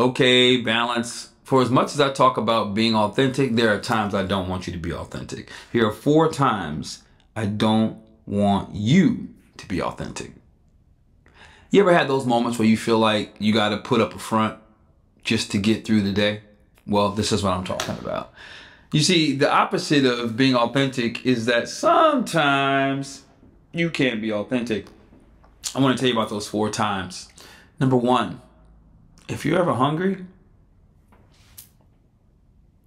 okay, balance. For as much as I talk about being authentic, there are times I don't want you to be authentic. Here are four times I don't want you to be authentic. You ever had those moments where you feel like you got to put up a front just to get through the day? Well, this is what I'm talking about. You see, the opposite of being authentic is that sometimes you can't be authentic. I want to tell you about those four times. Number one, if you're ever hungry,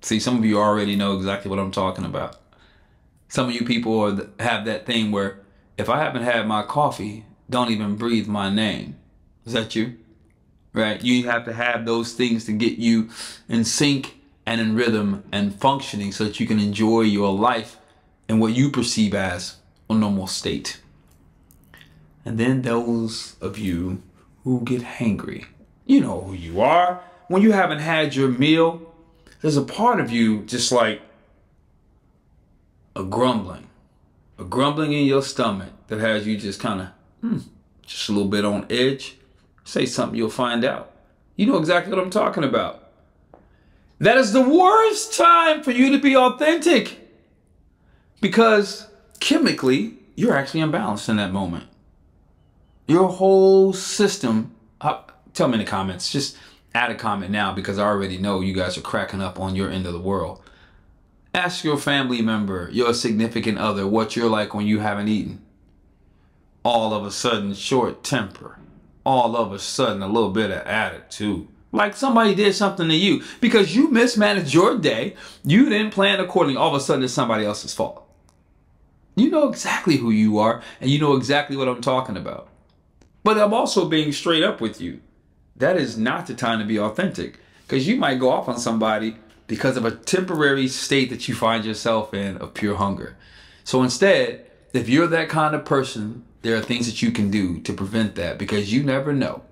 see, some of you already know exactly what I'm talking about. Some of you people are, have that thing where if I haven't had my coffee, don't even breathe my name. Is that you? Right? You have to have those things to get you in sync and in rhythm and functioning so that you can enjoy your life in what you perceive as a normal state. And then those of you who get hangry, you know who you are. When you haven't had your meal, there's a part of you just like a grumbling, a grumbling in your stomach that has you just kind of, hmm, just a little bit on edge. Say something, you'll find out. You know exactly what I'm talking about. That is the worst time for you to be authentic because chemically, you're actually imbalanced in that moment. Your whole system, tell me in the comments, just add a comment now because I already know you guys are cracking up on your end of the world. Ask your family member, your significant other, what you're like when you haven't eaten. All of a sudden, short temper. All of a sudden, a little bit of attitude like somebody did something to you because you mismanaged your day. You didn't plan accordingly. All of a sudden, it's somebody else's fault. You know exactly who you are and you know exactly what I'm talking about. But I'm also being straight up with you. That is not the time to be authentic because you might go off on somebody because of a temporary state that you find yourself in of pure hunger. So instead, if you're that kind of person, there are things that you can do to prevent that because you never know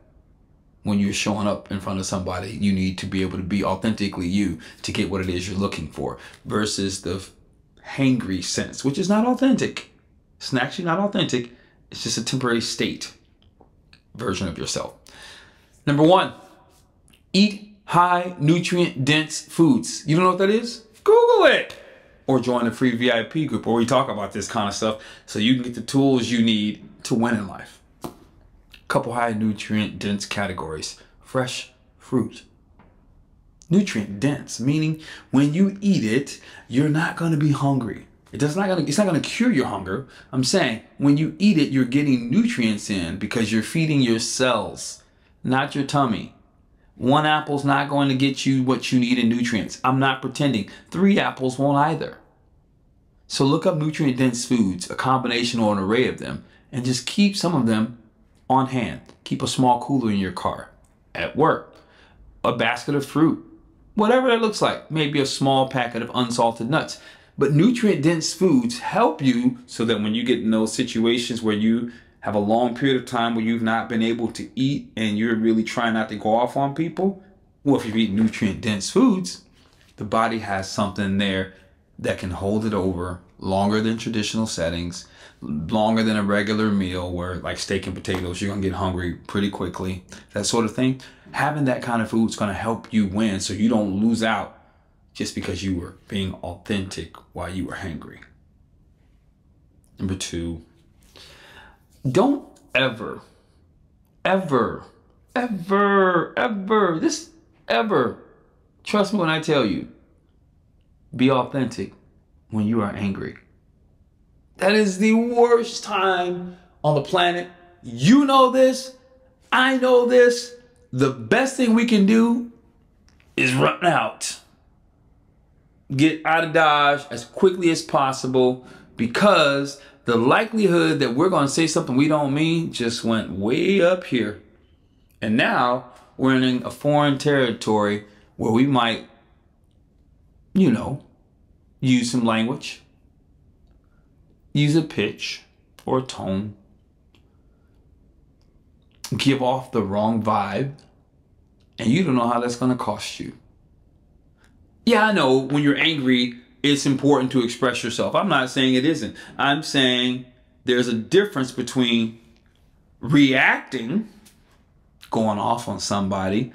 when you're showing up in front of somebody, you need to be able to be authentically you to get what it is you're looking for versus the hangry sense, which is not authentic. It's actually not authentic. It's just a temporary state version of yourself. Number one, eat high nutrient dense foods. You don't know what that is? Google it or join the free VIP group where we talk about this kind of stuff so you can get the tools you need to win in life couple high nutrient dense categories. Fresh fruit. Nutrient dense, meaning when you eat it, you're not going to be hungry. It does not gonna, it's not going to cure your hunger. I'm saying when you eat it, you're getting nutrients in because you're feeding your cells, not your tummy. One apple's not going to get you what you need in nutrients. I'm not pretending. Three apples won't either. So look up nutrient dense foods, a combination or an array of them, and just keep some of them on hand. Keep a small cooler in your car, at work, a basket of fruit, whatever that looks like. Maybe a small packet of unsalted nuts. But nutrient dense foods help you so that when you get in those situations where you have a long period of time where you've not been able to eat and you're really trying not to go off on people, well, if you eat nutrient dense foods, the body has something there that can hold it over longer than traditional settings longer than a regular meal where like steak and potatoes you're gonna get hungry pretty quickly that sort of thing. Having that kind of food is gonna help you win so you don't lose out just because you were being authentic while you were hungry number two don't ever ever ever ever this ever trust me when i tell you be authentic when you are angry that is the worst time on the planet. You know this. I know this. The best thing we can do is run out. Get out of Dodge as quickly as possible because the likelihood that we're going to say something we don't mean just went way up here. And now we're in a foreign territory where we might, you know, use some language use a pitch or a tone, give off the wrong vibe, and you don't know how that's going to cost you. Yeah, I know when you're angry, it's important to express yourself. I'm not saying it isn't. I'm saying there's a difference between reacting, going off on somebody,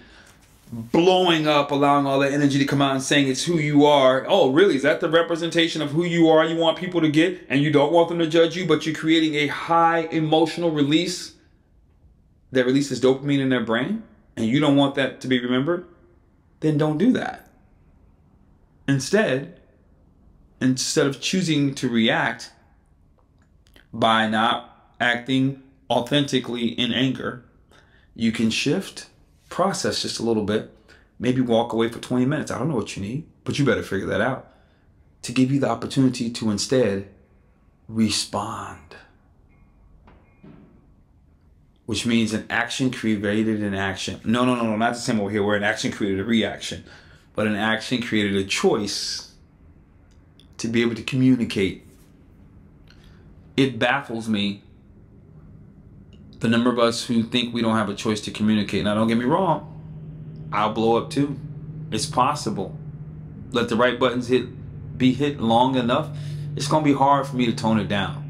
blowing up, allowing all that energy to come out and saying it's who you are. Oh, really? Is that the representation of who you are you want people to get? And you don't want them to judge you, but you're creating a high emotional release that releases dopamine in their brain, and you don't want that to be remembered? Then don't do that. Instead, instead of choosing to react by not acting authentically in anger, you can shift process just a little bit, maybe walk away for 20 minutes. I don't know what you need, but you better figure that out to give you the opportunity to instead respond. Which means an action created an action. No, no, no, no, not the same over here where an action created a reaction, but an action created a choice to be able to communicate. It baffles me the number of us who think we don't have a choice to communicate. Now, don't get me wrong, I'll blow up too. It's possible. Let the right buttons hit, be hit long enough. It's gonna be hard for me to tone it down.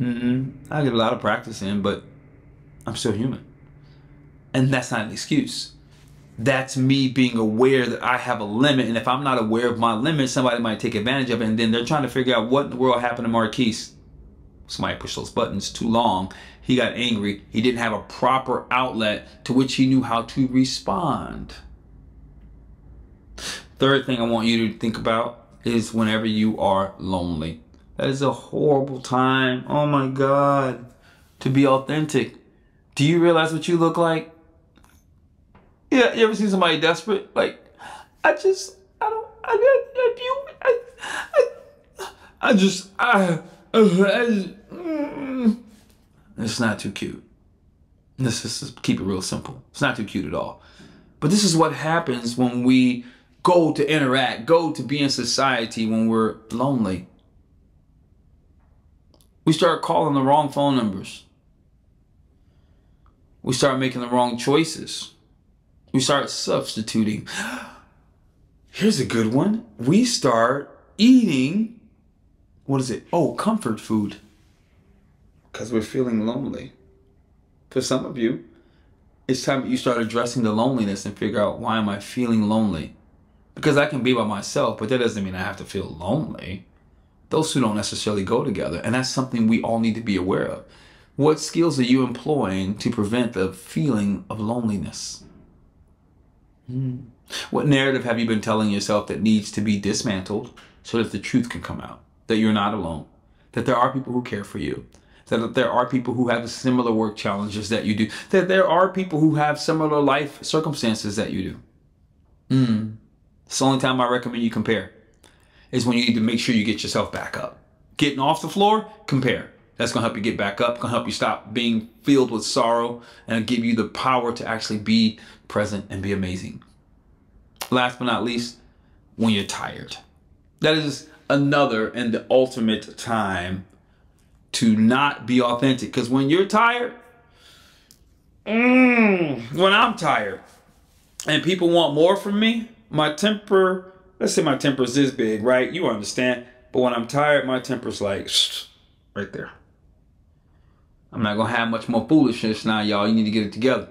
Mm-hmm. I get a lot of practice in, but I'm still human, and that's not an excuse. That's me being aware that I have a limit, and if I'm not aware of my limit, somebody might take advantage of it, and then they're trying to figure out what in the world happened to Marquese somebody pushed those buttons too long. He got angry. He didn't have a proper outlet to which he knew how to respond. Third thing I want you to think about is whenever you are lonely. That is a horrible time. Oh my God. To be authentic. Do you realize what you look like? Yeah, you ever seen somebody desperate? Like, I just, I don't, I, I, I, I, I, I just, I, Mm. It's not too cute. Let's just keep it real simple. It's not too cute at all. But this is what happens when we go to interact, go to be in society when we're lonely. We start calling the wrong phone numbers. We start making the wrong choices. We start substituting. Here's a good one. We start eating what is it? Oh, comfort food. Because we're feeling lonely. For some of you, it's time you start addressing the loneliness and figure out why am I feeling lonely? Because I can be by myself, but that doesn't mean I have to feel lonely. Those two don't necessarily go together, and that's something we all need to be aware of. What skills are you employing to prevent the feeling of loneliness? Hmm. What narrative have you been telling yourself that needs to be dismantled so that the truth can come out? that you're not alone, that there are people who care for you, that there are people who have similar work challenges that you do, that there are people who have similar life circumstances that you do. Mm. It's the only time I recommend you compare is when you need to make sure you get yourself back up. Getting off the floor, compare. That's gonna help you get back up, gonna help you stop being filled with sorrow and give you the power to actually be present and be amazing. Last but not least, when you're tired. That is another and the ultimate time to not be authentic. Because when you're tired, mm, when I'm tired and people want more from me, my temper, let's say my temper is this big, right? You understand. But when I'm tired, my temper's like right there. I'm not going to have much more foolishness now, y'all. You need to get it together.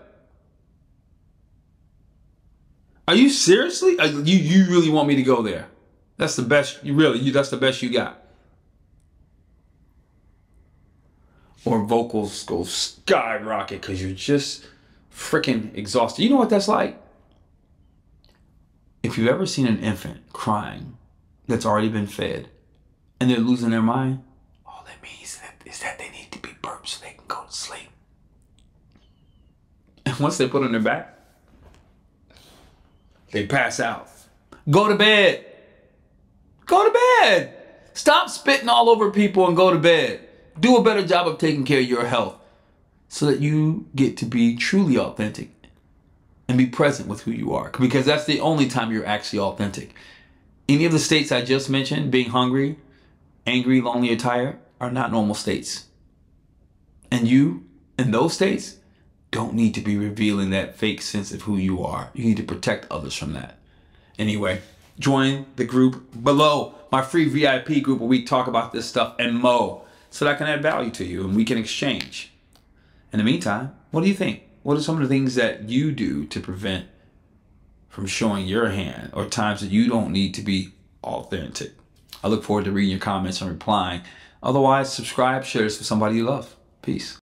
Are you seriously? Are you, you really want me to go there? That's the best, you really, you, that's the best you got. Or vocals go skyrocket because you're just freaking exhausted. You know what that's like? If you've ever seen an infant crying that's already been fed and they're losing their mind, all that means is that they need to be burped so they can go to sleep. And once they put on their back, they pass out. Go to bed. Go to bed. Stop spitting all over people and go to bed. Do a better job of taking care of your health so that you get to be truly authentic and be present with who you are because that's the only time you're actually authentic. Any of the states I just mentioned, being hungry, angry, lonely, or tired, are not normal states. And you, in those states, don't need to be revealing that fake sense of who you are. You need to protect others from that. Anyway, join the group below my free VIP group where we talk about this stuff and mo so that I can add value to you and we can exchange. In the meantime, what do you think? What are some of the things that you do to prevent from showing your hand or times that you don't need to be authentic? I look forward to reading your comments and replying. Otherwise, subscribe, share this with somebody you love. Peace.